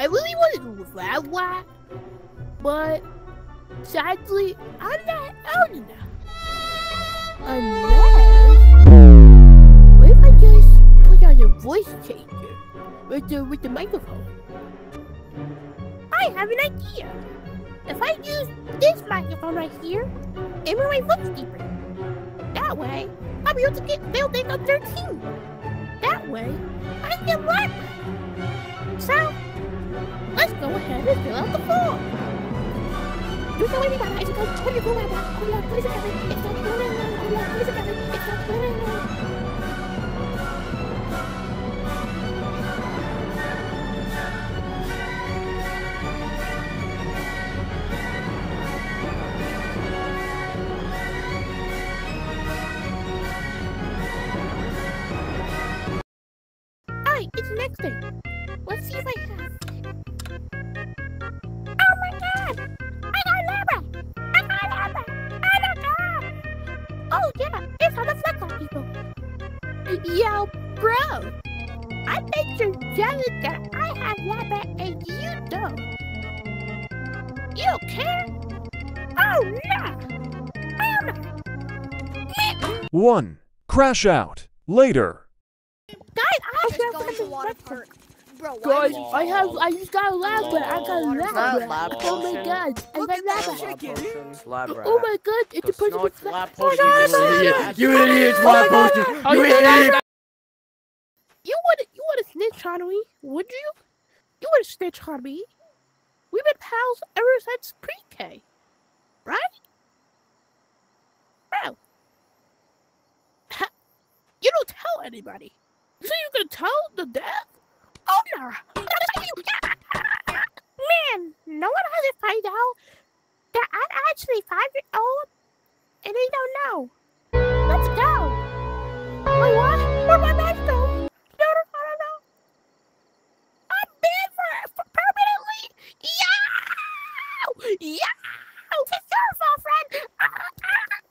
I really wanted to lab rat, but sadly, I'm not old enough. Unless, what if I just put on a voice changer with the with the microphone? I have an idea. If I use this microphone right here, and move my voice deeper, that way I'll be able to get. They'll think I'm 13. That way, I can get Alright, it's next thing. Let's see if I have. Yeah, it's on the flex people. Yo, bro! I bet you're jealous that I have lava and you don't. You care? Oh no! Oh no! 1. Crash out. Later. Guys, I Just have going to lava. water park. Bro, Guys, I have, I just got a lab, but I got a lava. Lab Oh my god, I Look got at that lava. chicken. Lab rat. Oh my god, it's a Cause person it's with lab Oh my potion. Oh you oh my idiot. god. You idiot. Oh Lab god. potion. You you idiot. You would you would have snitched on me, would you? You would snitch snitched on me. We've been pals ever since pre-K, right? Bro, you don't tell anybody. So you can tell the death? Man, no one has to find out that I'm actually five years old and they don't know. Let's go. Wait, what? Where my bags go? No, no, no, no, no. I'm banned for, for permanently. Yeah. Yeah. It's your fault, friend. Ah, ah, ah.